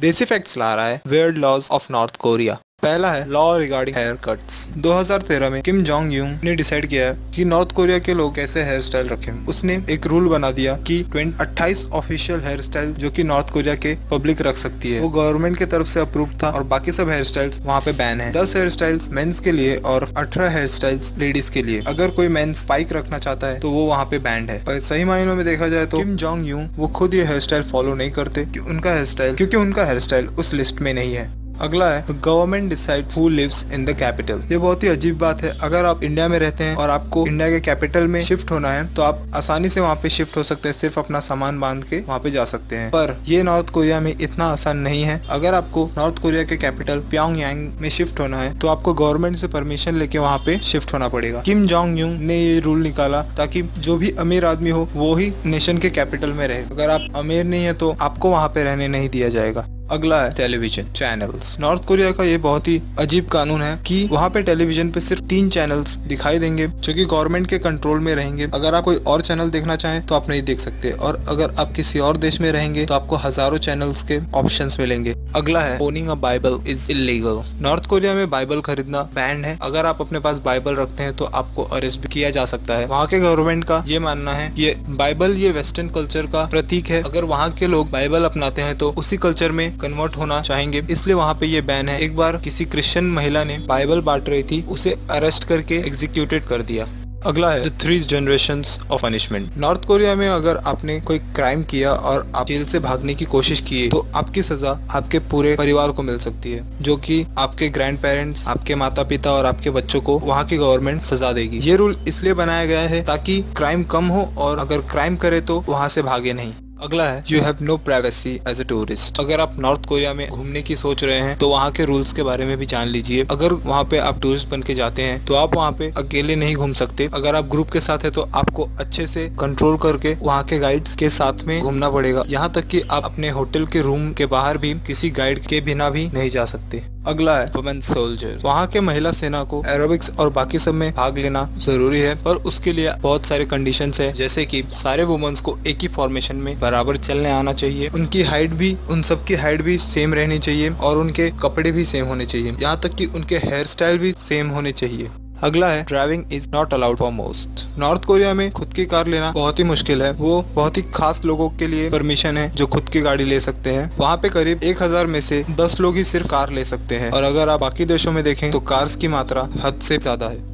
देसी फैक्ट्स ला रहा है world laws of North Korea पहला है लॉ रिगार्डिंग हेयर कट्स 2013 में किम जोंग यूंग ने डिसाइड किया कि नॉर्थ कोरिया के लोग कैसे हेयर स्टाइल रखें। उसने एक रूल बना दिया कि 28 ऑफिशियल हेयर स्टाइल जो कि नॉर्थ कोरिया के पब्लिक रख सकती है, वो गवर्नमेंट की तरफ़ से अप्रूव था और बाकी सब हेयर स्टाइल्स वहाँ पे बैन है। दस हेयर स्टाइल्स मेन्स के लिए और अठारह हेयर स्टाइल्स लेडीज़ के लिए। अगर कोई मेन्स स्पाइक रखना चाहता है तो वो वहाँ पे बैंड है। पर सही मायनों में देखा जाए तो किम जोंग यूंग वो खुद ये हेयर स्टाइल फॉलो नहीं करते उनका हेयर स्टाइल क्योंकि उनका हेयर स्टाइल उस लिस्ट में नहीं है। अगला है government decides who lives in the capital ये बहुत ही अजीब बात है। अगर आप इंडिया में रहते हैं और आपको इंडिया के कैपिटल में शिफ्ट होना है तो आप आसानी से वहाँ पे शिफ्ट हो सकते हैं। सिर्फ़ अपना सामान बाँध के वहाँ पे जा सकते हैं। पर ये नॉर्थ कोरिया में इतना आसान नहीं है। अगर आपको नॉर्थ कोरिया के कैपिटल प्योंग में शिफ्ट होना है तो आपको गवर्नमेंट से परमिशन लेके वहाँ पे शिफ्ट होना पड़ेगा। किम जोंग यूंग ने ये रूल निकाला ताकि जो भी अमीर आदमी हो, वो ही नेशन के कैपिटल में रहे। अगर आप अमीर नहीं है तो आपको वहाँ पे रहने नहीं दिया जाएगा। अगला है टेलीविज़न चैनल्स। नॉर्थ कोरिया का ये बहुत ही अजीब कानून है कि वहाँ पे टेलीविज़न पे सिर्फ़ तीन चैनल्स दिखाई देंगे, जो कि गवर्नमेंट के कंट्रोल में रहेंगे। अगर आप कोई और चैनल देखना चाहें तो आप नहीं देख सकते। और अगर आप किसी और देश में रहेंगे तो आपको हज़ारों चैनल्स के ऑप्शन मिलेंगे। अगला है owning a Bible is illegal North Korea में बाइबल खरीदना बैंड है। अगर आप अपने पास बाइबल रखते हैं तो आपको अरेस्ट भी किया जा सकता है। वहाँ के गवर्नमेंट का ये मानना है ये बाइबल ये वेस्टर्न कल्चर का प्रतीक है। अगर वहाँ के लोग बाइबल अपनाते हैं तो उसी कल्चर में कन्वर्ट होना चाहेंगे। इसलिए वहाँ पे ये बैन है। एक बार किसी क्रिश्चियन महिला ने बाइबल बांट रही थी, उसे अरेस्ट करके एग्जीक्यूटेड कर दिया। अगला है three generation of punishment North Korea में अगर आपने कोई क्राइम किया और आप जेल से भागने की कोशिश की तो आपकी सजा आपके पूरे परिवार को मिल सकती है, जो कि आपके ग्रैंड पेरेंट्स आपके माता पिता और आपके बच्चों को वहाँ की गवर्नमेंट सजा देगी। ये रूल इसलिए बनाया गया है ताकि क्राइम कम हो और अगर क्राइम करे तो वहाँ से भागे नहीं। अगला है you have no privacy as a tourist अगर आप नॉर्थ कोरिया में घूमने की सोच रहे हैं तो वहाँ के रूल्स के बारे में भी जान लीजिए। अगर वहाँ पे आप टूरिस्ट बन के जाते हैं तो आप वहाँ पे अकेले नहीं घूम सकते। अगर आप ग्रुप के साथ है तो आपको अच्छे से कंट्रोल करके वहाँ के गाइड्स के साथ में घूमना पड़ेगा। यहाँ तक की आप अपने होटल के रूम के बाहर भी किसी गाइड के बिना भी नहीं जा सकते। अगला है वुमेन सोल्जर। वहाँ के महिला सेना को एरोबिक्स और बाकी सब में भाग लेना ज़रूरी है, पर उसके लिए बहुत सारे कंडीशन है, जैसे की सारे वुमेन्स को एक ही फॉर्मेशन में बराबर चलने आना चाहिए। उनकी हाइट भी, उन सबकी हाइट भी सेम रहनी चाहिए और उनके कपड़े भी सेम होने चाहिए। यहाँ तक की उनके हेयर स्टाइल भी सेम होने चाहिए। अगला है driving is not allowed for most North Korea में खुद की कार लेना बहुत ही मुश्किल है। वो बहुत ही खास लोगों के लिए परमिशन है जो खुद की गाड़ी ले सकते हैं। वहाँ पे करीब एक हज़ार में से दस लोग ही सिर्फ़ कार ले सकते हैं। और अगर आप बाकी देशों में देखें तो कार्स की मात्रा हद से ज़्यादा है।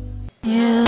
Yeah.